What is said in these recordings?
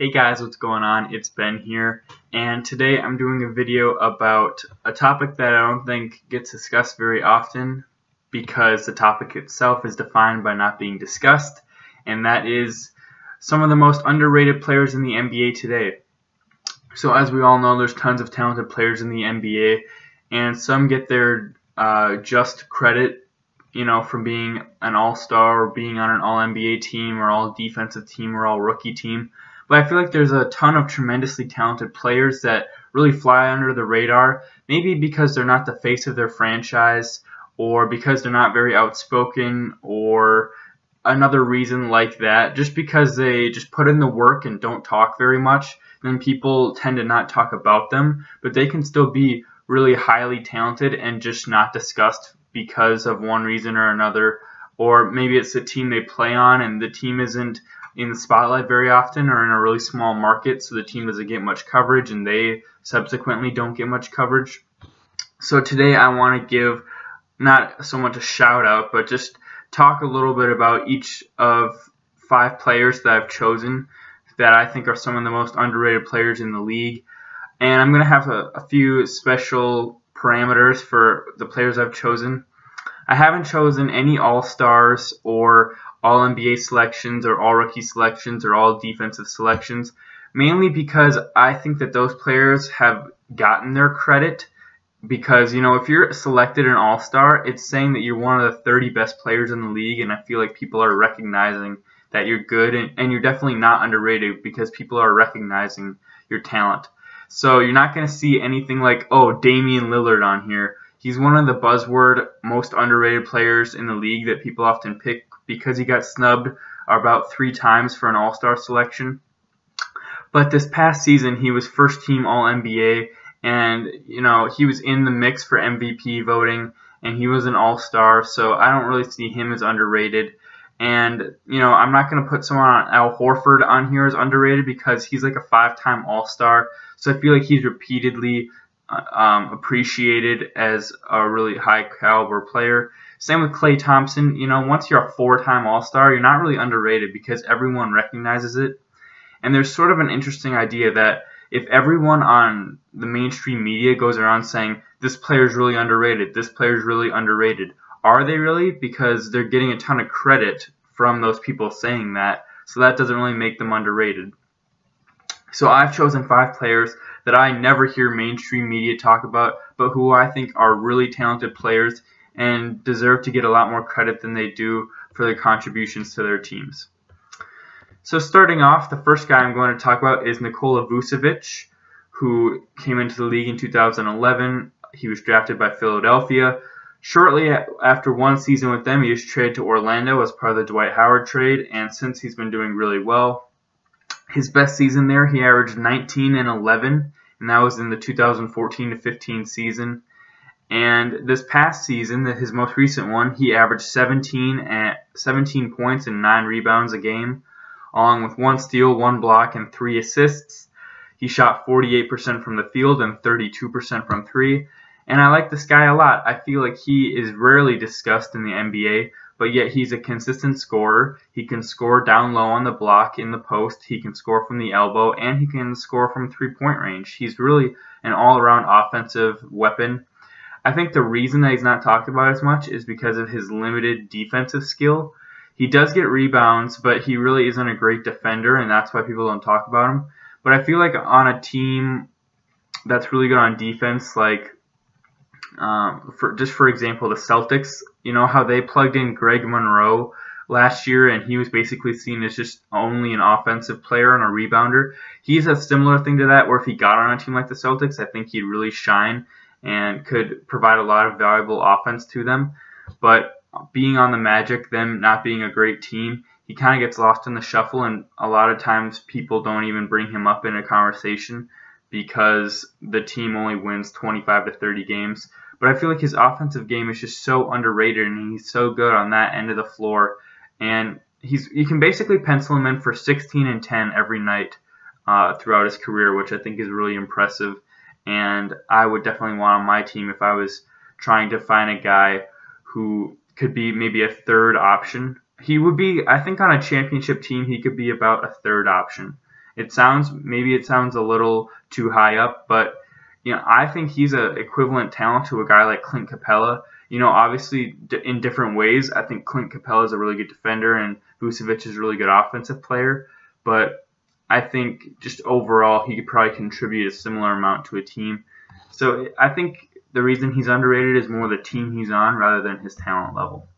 Hey guys, what's going on? It's Ben here, and today I'm doing a video about a topic that I don't think gets discussed very often because the topic itself is defined by not being discussed, and that is some of the most underrated players in the NBA today. So as we all know, there's tons of talented players in the NBA, and some get their uh, just credit, you know, from being an all-star or being on an all-NBA team or all-defensive team or all-rookie team but I feel like there's a ton of tremendously talented players that really fly under the radar, maybe because they're not the face of their franchise, or because they're not very outspoken, or another reason like that. Just because they just put in the work and don't talk very much, then people tend to not talk about them, but they can still be really highly talented and just not discussed because of one reason or another. Or maybe it's the team they play on and the team isn't in the spotlight very often or in a really small market, so the team doesn't get much coverage and they subsequently don't get much coverage. So today I want to give not so much a shout out, but just talk a little bit about each of five players that I've chosen that I think are some of the most underrated players in the league. And I'm going to have a, a few special parameters for the players I've chosen. I haven't chosen any All Stars or all NBA selections or all rookie selections or all defensive selections, mainly because I think that those players have gotten their credit. Because, you know, if you're selected an all star, it's saying that you're one of the 30 best players in the league, and I feel like people are recognizing that you're good and, and you're definitely not underrated because people are recognizing your talent. So you're not going to see anything like, oh, Damian Lillard on here. He's one of the buzzword most underrated players in the league that people often pick because he got snubbed about three times for an All Star selection. But this past season, he was first team All NBA, and you know he was in the mix for MVP voting, and he was an All Star. So I don't really see him as underrated. And you know I'm not going to put someone on Al Horford on here as underrated because he's like a five-time All Star. So I feel like he's repeatedly uh, um, appreciated as a really high caliber player. Same with Klay Thompson. You know, once you're a four-time All-Star, you're not really underrated because everyone recognizes it. And there's sort of an interesting idea that if everyone on the mainstream media goes around saying this player is really underrated, this player is really underrated, are they really? Because they're getting a ton of credit from those people saying that, so that doesn't really make them underrated. So I've chosen five players that I never hear mainstream media talk about, but who I think are really talented players and deserve to get a lot more credit than they do for their contributions to their teams. So starting off, the first guy I'm going to talk about is Nikola Vucevic, who came into the league in 2011. He was drafted by Philadelphia. Shortly after one season with them, he was traded to Orlando as part of the Dwight Howard trade, and since he's been doing really well. His best season there, he averaged 19 and 11, and that was in the 2014 15 season. And this past season, his most recent one, he averaged 17 at 17 points and 9 rebounds a game, along with one steal, one block, and three assists. He shot 48% from the field and 32% from three. And I like this guy a lot. I feel like he is rarely discussed in the NBA, but yet he's a consistent scorer. He can score down low on the block in the post, he can score from the elbow, and he can score from three point range. He's really an all around offensive weapon I think the reason that he's not talked about as much is because of his limited defensive skill. He does get rebounds, but he really isn't a great defender, and that's why people don't talk about him. But I feel like on a team that's really good on defense, like um, for just for example, the Celtics, you know how they plugged in Greg Monroe last year, and he was basically seen as just only an offensive player and a rebounder. He's a similar thing to that, where if he got on a team like the Celtics, I think he'd really shine and could provide a lot of valuable offense to them. But being on the Magic, them not being a great team, he kind of gets lost in the shuffle, and a lot of times people don't even bring him up in a conversation because the team only wins 25 to 30 games. But I feel like his offensive game is just so underrated, and he's so good on that end of the floor. And he's you can basically pencil him in for 16 and 10 every night uh, throughout his career, which I think is really impressive and I would definitely want on my team if I was trying to find a guy who could be maybe a third option. He would be, I think, on a championship team, he could be about a third option. It sounds maybe it sounds a little too high up, but you know I think he's an equivalent talent to a guy like Clint Capela. You know, obviously in different ways. I think Clint Capela is a really good defender, and Vucevic is a really good offensive player. But I think just overall he could probably contribute a similar amount to a team. So I think the reason he's underrated is more the team he's on rather than his talent level.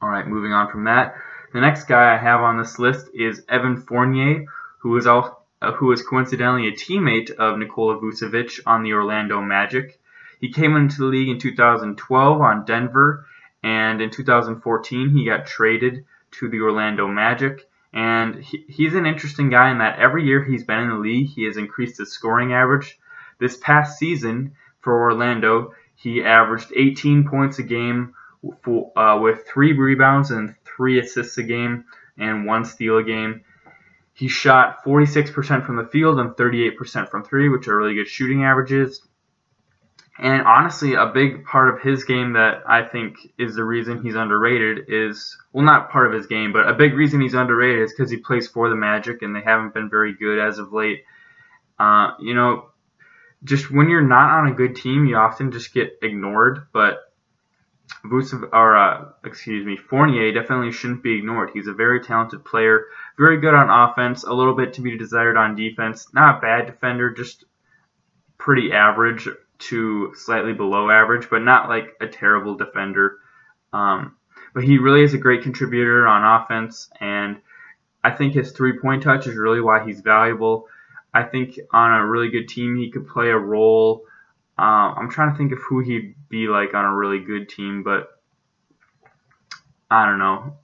All right, moving on from that. The next guy I have on this list is Evan Fournier, who is also, uh, who is coincidentally a teammate of Nikola Vucevic on the Orlando Magic. He came into the league in 2012 on Denver, and in 2014 he got traded to the Orlando Magic. And he, he's an interesting guy in that every year he's been in the league, he has increased his scoring average. This past season for Orlando, he averaged 18 points a game for, uh, with three rebounds and three assists a game and one steal a game. He shot 46% from the field and 38% from three, which are really good shooting averages. And honestly, a big part of his game that I think is the reason he's underrated is well, not part of his game, but a big reason he's underrated is because he plays for the Magic and they haven't been very good as of late. Uh, you know, just when you're not on a good team, you often just get ignored. But Vucev, or uh, excuse me, Fournier definitely shouldn't be ignored. He's a very talented player, very good on offense, a little bit to be desired on defense. Not a bad defender, just pretty average to slightly below average, but not like a terrible defender. Um, but he really is a great contributor on offense, and I think his three-point touch is really why he's valuable. I think on a really good team, he could play a role. Uh, I'm trying to think of who he'd be like on a really good team, but I don't know.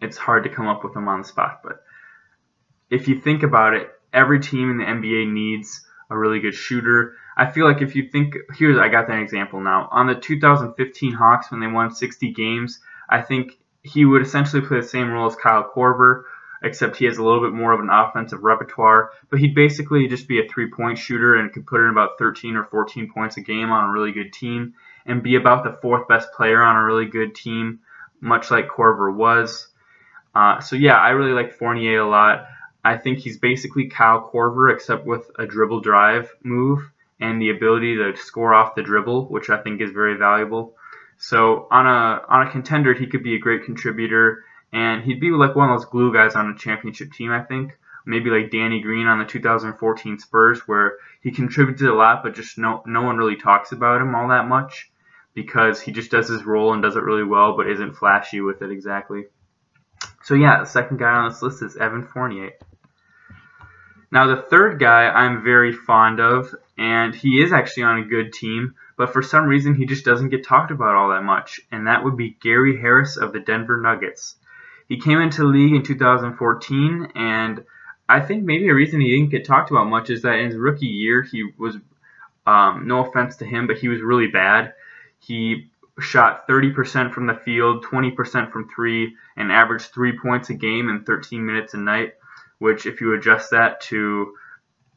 It's hard to come up with him on the spot, but if you think about it, every team in the NBA needs a really good shooter. I feel like if you think, here's, I got that example now. On the 2015 Hawks, when they won 60 games, I think he would essentially play the same role as Kyle Korver, except he has a little bit more of an offensive repertoire. But he'd basically just be a three point shooter and could put in about 13 or 14 points a game on a really good team and be about the fourth best player on a really good team, much like Korver was. Uh, so, yeah, I really like Fournier a lot. I think he's basically Kyle Korver, except with a dribble drive move and the ability to score off the dribble, which I think is very valuable. So on a on a contender, he could be a great contributor, and he'd be like one of those glue guys on a championship team. I think maybe like Danny Green on the 2014 Spurs, where he contributed a lot, but just no no one really talks about him all that much because he just does his role and does it really well, but isn't flashy with it exactly. So yeah, the second guy on this list is Evan Fournier. Now the third guy I'm very fond of, and he is actually on a good team, but for some reason he just doesn't get talked about all that much, and that would be Gary Harris of the Denver Nuggets. He came into the league in 2014, and I think maybe a reason he didn't get talked about much is that in his rookie year he was, um, no offense to him, but he was really bad. He shot 30% from the field, 20% from three, and averaged three points a game in 13 minutes a night which if you adjust that to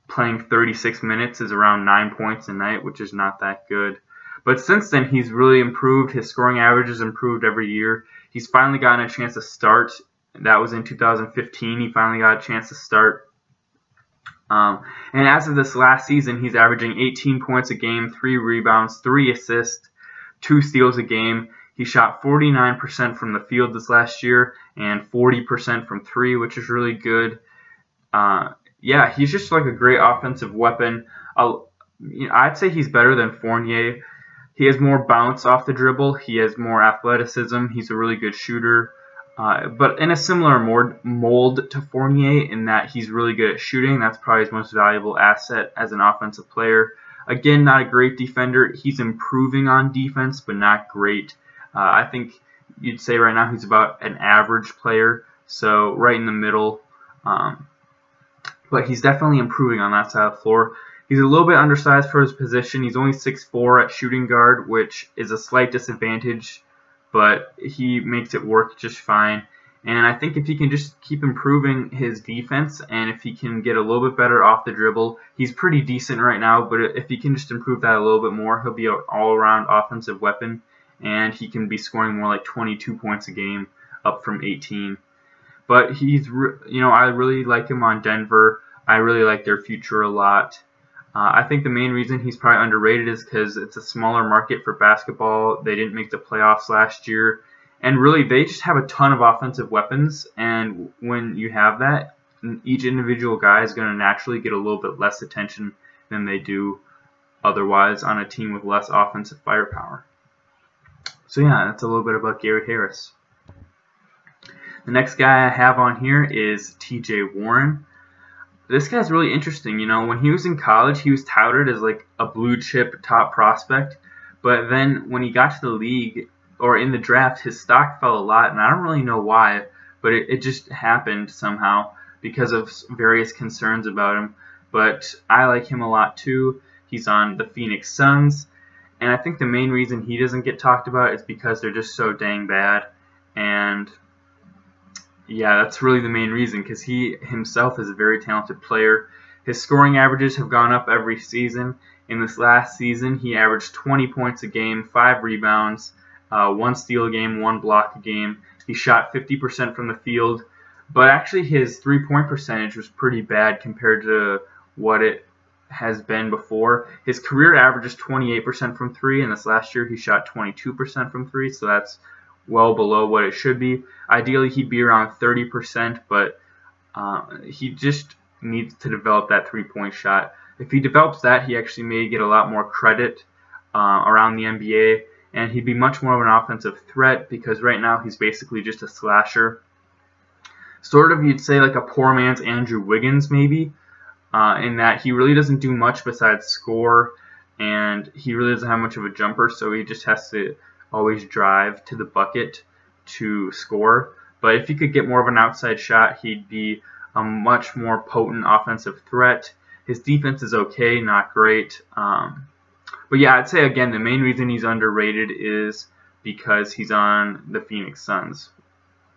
playing 36 minutes is around 9 points a night, which is not that good. But since then, he's really improved. His scoring average has improved every year. He's finally gotten a chance to start. That was in 2015. He finally got a chance to start. Um, and as of this last season, he's averaging 18 points a game, 3 rebounds, 3 assists, 2 steals a game. He shot 49% from the field this last year and 40% from 3, which is really good uh, yeah, he's just like a great offensive weapon. You know, I'd say he's better than Fournier. He has more bounce off the dribble. He has more athleticism. He's a really good shooter. Uh, but in a similar mold to Fournier in that he's really good at shooting. That's probably his most valuable asset as an offensive player. Again, not a great defender. He's improving on defense, but not great. Uh, I think you'd say right now he's about an average player, so right in the middle. Um, but he's definitely improving on that side of the floor. He's a little bit undersized for his position. He's only 6'4 at shooting guard, which is a slight disadvantage, but he makes it work just fine. And I think if he can just keep improving his defense and if he can get a little bit better off the dribble, he's pretty decent right now, but if he can just improve that a little bit more, he'll be an all around offensive weapon and he can be scoring more like 22 points a game up from 18. But he's, you know, I really like him on Denver. I really like their future a lot. Uh, I think the main reason he's probably underrated is because it's a smaller market for basketball. They didn't make the playoffs last year. And really, they just have a ton of offensive weapons. And when you have that, each individual guy is going to naturally get a little bit less attention than they do otherwise on a team with less offensive firepower. So yeah, that's a little bit about Gary Harris. The next guy I have on here is TJ Warren. This guy's really interesting. You know, when he was in college, he was touted as like a blue chip top prospect. But then when he got to the league or in the draft, his stock fell a lot. And I don't really know why, but it, it just happened somehow because of various concerns about him. But I like him a lot too. He's on the Phoenix Suns. And I think the main reason he doesn't get talked about is because they're just so dang bad. And yeah, that's really the main reason because he himself is a very talented player. His scoring averages have gone up every season. In this last season, he averaged 20 points a game, 5 rebounds, uh, 1 steal a game, 1 block a game. He shot 50% from the field, but actually his three point percentage was pretty bad compared to what it has been before. His career average is 28% from three, and this last year he shot 22% from three, so that's well below what it should be. Ideally, he'd be around 30%, but uh, he just needs to develop that three point shot. If he develops that, he actually may get a lot more credit uh, around the NBA, and he'd be much more of an offensive threat because right now he's basically just a slasher sort of you'd say like a poor man's Andrew Wiggins maybe, uh, in that he really doesn't do much besides score, and he really doesn't have much of a jumper, so he just has to always drive to the bucket to score. But if he could get more of an outside shot, he'd be a much more potent offensive threat. His defense is okay, not great. Um, but yeah, I'd say again the main reason he's underrated is because he's on the Phoenix Suns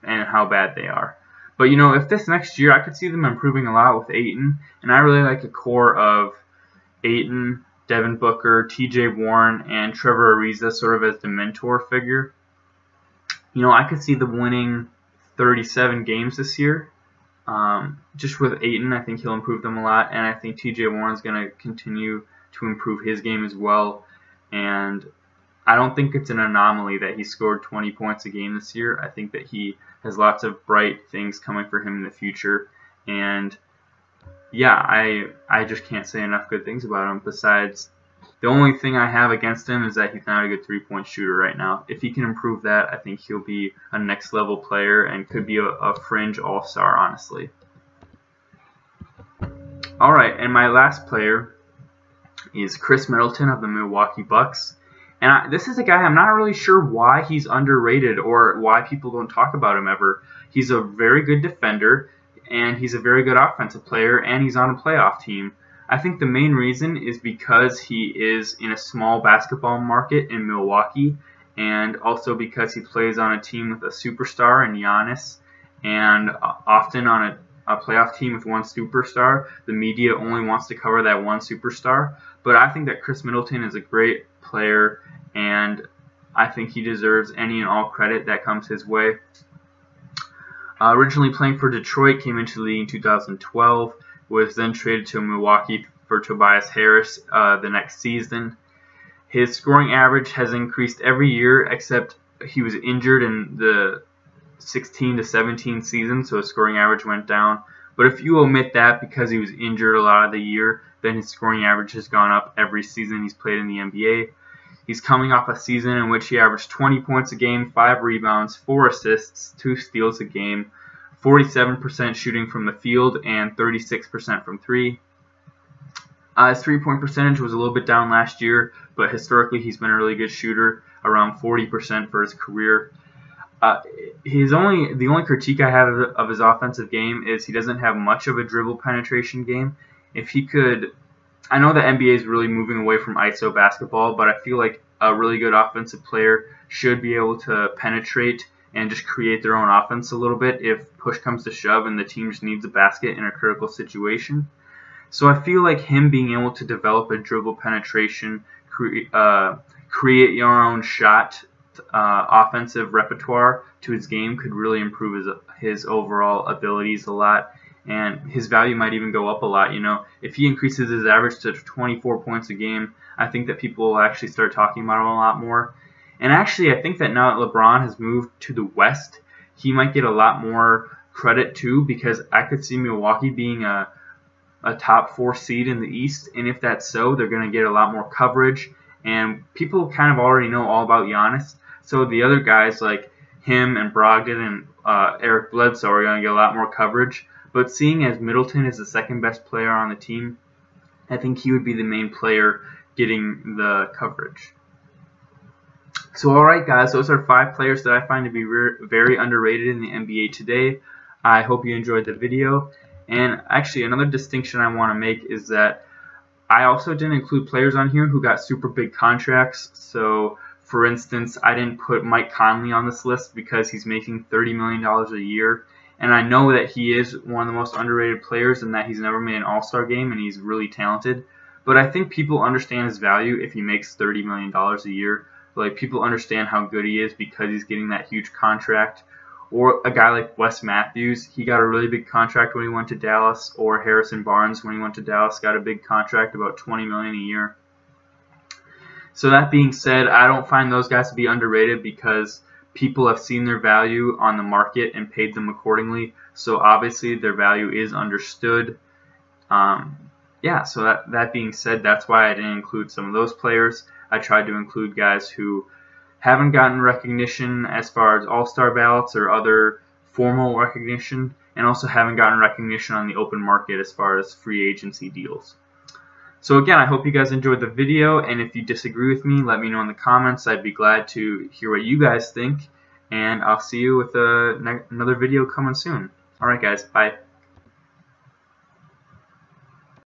and how bad they are. But you know, if this next year, I could see them improving a lot with Ayton, and I really like a core of Ayton, Devin Booker, T.J. Warren, and Trevor Ariza sort of as the mentor figure. You know, I could see them winning 37 games this year. Um, just with Ayton, I think he'll improve them a lot, and I think T.J. Warren's going to continue to improve his game as well. And I don't think it's an anomaly that he scored 20 points a game this year. I think that he has lots of bright things coming for him in the future, and yeah, I I just can't say enough good things about him. Besides, the only thing I have against him is that he's not a good three-point shooter right now. If he can improve that, I think he'll be a next-level player and could be a, a fringe all-star, honestly. All right, and my last player is Khris Middleton of the Milwaukee Bucks. And I, this is a guy I'm not really sure why he's underrated or why people don't talk about him ever. He's a very good defender and he's a very good offensive player and he's on a playoff team. I think the main reason is because he is in a small basketball market in Milwaukee and also because he plays on a team with a superstar in Giannis and often on a a playoff team with one superstar, the media only wants to cover that one superstar. But I think that Khris Middleton is a great player, and I think he deserves any and all credit that comes his way. Uh, originally playing for Detroit, came into the league in 2012, was then traded to Milwaukee for Tobias Harris uh, the next season. His scoring average has increased every year except he was injured in the 16 to 17 season, so his scoring average went down. But if you omit that because he was injured a lot of the year, then his scoring average has gone up every season he's played in the NBA. He's coming off a season in which he averaged 20 points a game, 5 rebounds, 4 assists, 2 steals a game, 47% shooting from the field, and 36% from 3. Uh, his three point percentage was a little bit down last year, but historically he's been a really good shooter, around 40% for his career. Uh, his only the only critique I have of his offensive game is he doesn't have much of a dribble penetration game. If he could, I know the NBA is really moving away from ISO basketball, but I feel like a really good offensive player should be able to penetrate and just create their own offense a little bit if push comes to shove and the team just needs a basket in a critical situation. So I feel like him being able to develop a dribble penetration, cre- uh, create your own shot uh, offensive repertoire to his game could really improve his his overall abilities a lot, and his value might even go up a lot. You know, if he increases his average to 24 points a game, I think that people will actually start talking about him a lot more. And actually, I think that now that LeBron has moved to the West, he might get a lot more credit too, because I could see Milwaukee being a a top four seed in the East, and if that's so, they're going to get a lot more coverage. And people kind of already know all about Giannis, so the other guys like him and Brogdon and uh, Eric Bledsoe are going to get a lot more coverage. But seeing as Middleton is the second best player on the team, I think he would be the main player getting the coverage. So alright guys, those are five players that I find to be very underrated in the NBA today. I hope you enjoyed the video. And actually another distinction I want to make is that I also didn't include players on here who got super big contracts. So for instance, I didn't put Mike Conley on this list because he's making $30 million a year. And I know that he is one of the most underrated players and that he's never made an All-Star game and he's really talented. But I think people understand his value if he makes $30 million a year. Like people understand how good he is because he's getting that huge contract. Or a guy like Wes Matthews, he got a really big contract when he went to Dallas. Or Harrison Barnes, when he went to Dallas, got a big contract, about 20 million a year. So that being said, I don't find those guys to be underrated because people have seen their value on the market and paid them accordingly. So obviously their value is understood. Um, yeah, so that, that being said, that's why I didn't include some of those players. I tried to include guys who haven't gotten recognition as far as all-star ballots or other formal recognition, and also haven't gotten recognition on the open market as far as free agency deals. So again, I hope you guys enjoyed the video, and if you disagree with me, let me know in the comments. I'd be glad to hear what you guys think, and I'll see you with uh, a, another video coming soon. Alright guys, bye.